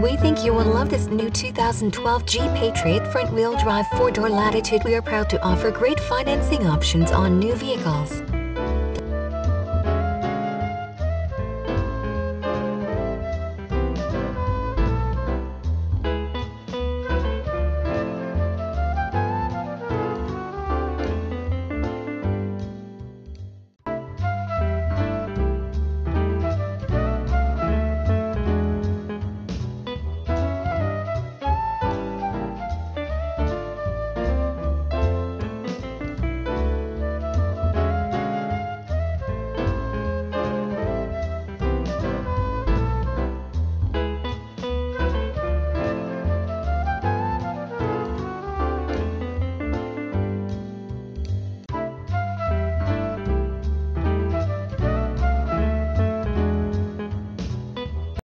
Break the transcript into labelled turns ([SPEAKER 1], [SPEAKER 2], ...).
[SPEAKER 1] We think you will love this new 2012 Jeep Patriot front-wheel drive four-door Latitude. We are proud to offer great financing options on new vehicles.